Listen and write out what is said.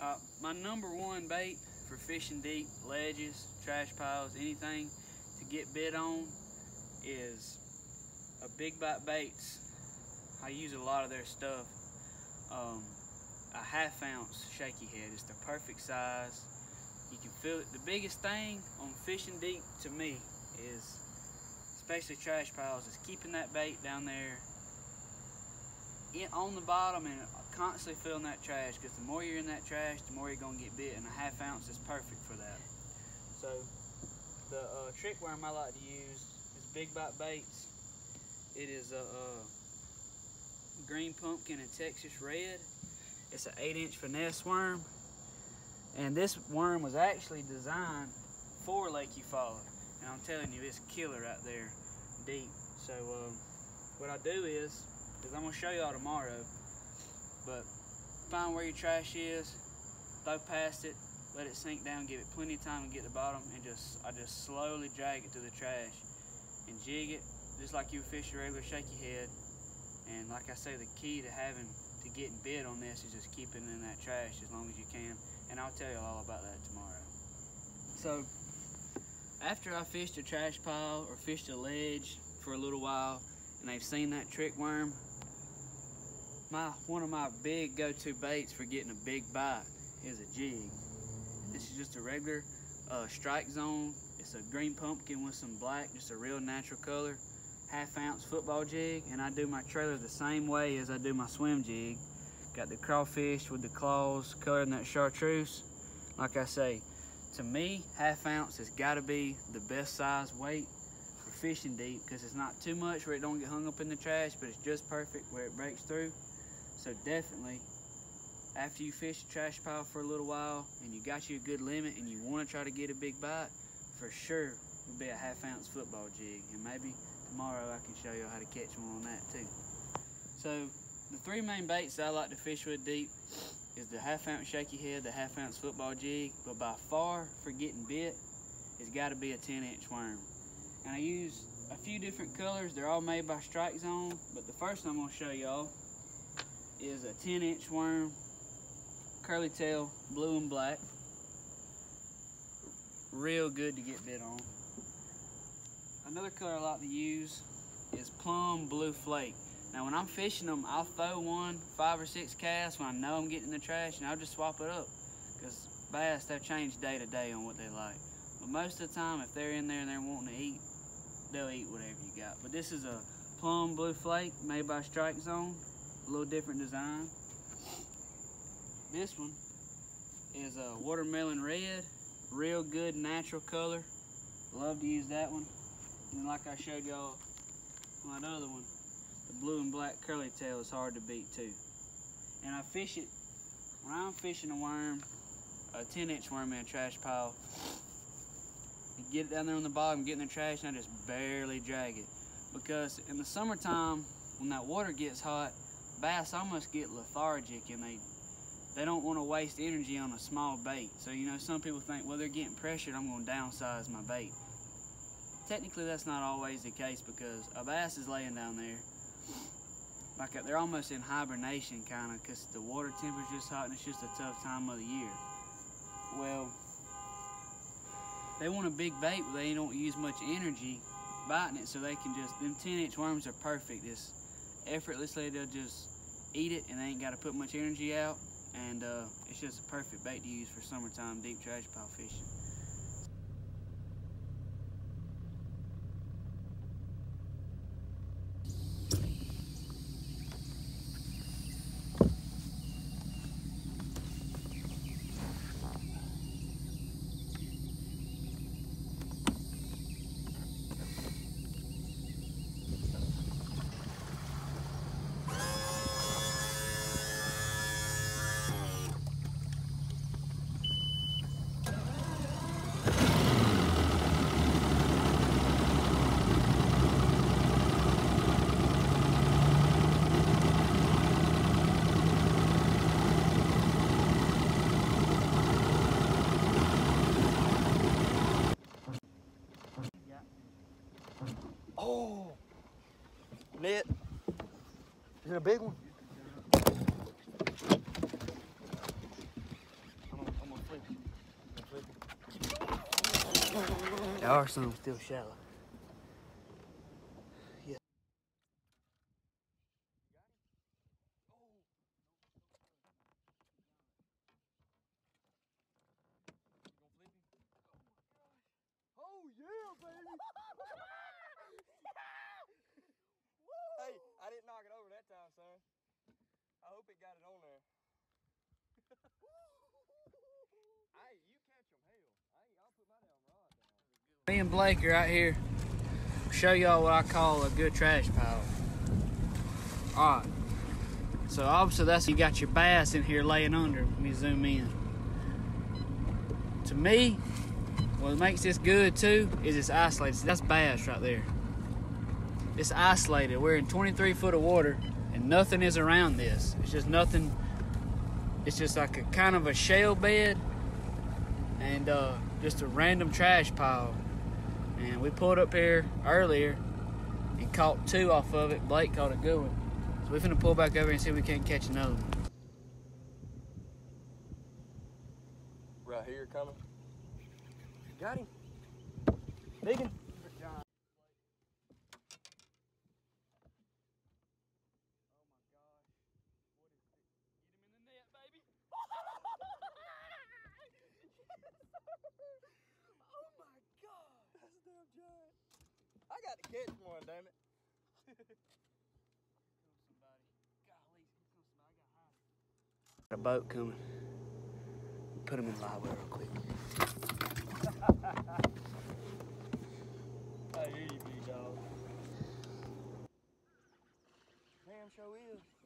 Uh, my number one bait for fishing deep, ledges, trash piles, anything to get bit on is a Big Bite Baits. I use a lot of their stuff. Um, a half ounce shaky head is the perfect size. You can feel it. The biggest thing on fishing deep to me is, especially trash piles, is keeping that bait down there in, on the bottom and constantly filling that trash because the more you're in that trash, the more you're going to get bit and a half ounce is perfect for that. So the uh, trick worm I like to use is Big Bite Baits. It is a, a green pumpkin and Texas red. It's an 8 inch finesse worm. And this worm was actually designed for Lake Eufaula. And I'm telling you, it's killer right there, deep. So um, what I do is, is I'm gonna show y'all tomorrow, but find where your trash is, throw past it, let it sink down, give it plenty of time to get to the bottom, and just I just slowly drag it to the trash and jig it, just like you fish a regular shaky head. And like I say, the key to having to getting bit on this is just keeping in that trash as long as you can. And I'll tell you all about that tomorrow. So after I fished a trash pile or fished a ledge for a little while and they've seen that trick worm, my one of my big go-to baits for getting a big bite is a jig. This is just a regular uh, strike zone. It's a green pumpkin with some black, just a real natural color. Half ounce football jig, and I do my trailer the same way as I do my swim jig. Got the crawfish with the claws colored in that chartreuse. Like I say, to me, half ounce has got to be the best size weight for fishing deep because it's not too much where it don't get hung up in the trash, but it's just perfect where it breaks through. So definitely, after you fish the trash pile for a little while and you got you a good limit and you want to try to get a big bite, for sure would be a half ounce football jig. And maybe tomorrow I can show you how to catch one on that too. So the three main baits that I like to fish with deep is the half ounce shaky head, the half ounce football jig, but by far for getting bit, it's got to be a 10 inch worm. And I use a few different colors. They're all made by Strike Zone, but the first I'm gonna show y'all is a 10 inch worm, curly tail, blue and black. Real good to get bit on. Another color I like to use is plum blue flake. Now when I'm fishing them, I'll throw one, five or six casts when I know I'm getting in the trash and I'll just swap it up. Because bass, they'll change day to day on what they like. But most of the time, if they're in there and they're wanting to eat, they'll eat whatever you got. But this is a plum blue flake made by Strike Zone. A little different design. This one is a watermelon red. Real good natural color. Love to use that one. And like I showed y'all that other one, the blue and black curly tail is hard to beat too. And I fish it, when I'm fishing a worm, a 10 inch worm in a trash pile, get it down there on the bottom, get in the trash, and I just barely drag it. Because in the summertime, when that water gets hot, bass almost get lethargic and they they don't want to waste energy on a small bait. So, you know, some people think, well, they're getting pressured, I'm going to downsize my bait. Technically, that's not always the case because a bass is laying down there. Like they're almost in hibernation, kind of, because the water temperature's hot and it's just a tough time of the year. Well, they want a big bait, but they don't use much energy biting it, so they can just, them 10 inch worms are perfect. Just effortlessly, they'll just eat it and they ain't got to put much energy out and uh, it's just a perfect bait to use for summertime deep trash pile fishing. Oh! Net. Is it a big one? There are some still shallow. I got it on there. hey, you catch them, hell. I ain't, I'll put my damn rod down. Me and Blake are out here. Show y'all what I call a good trash pile. Alright. So obviously that's you got your bass in here laying under. Let me zoom in. To me, what makes this good too is it's isolated. See, that's bass right there. It's isolated. We're in 23 foot of water and nothing is around this. It's just nothing. It's just like a kind of a shale bed and uh, just a random trash pile. And we pulled up here earlier and caught two off of it. Blake caught a good one. So we're finna pull back over and see if we can't catch another one. Right here coming. Got him. Digging. Oh my god! That's a damn giant. I got to catch one, damn it. Got a boat coming. Put him in the well real quick. I hear you, big dog. Damn sure is.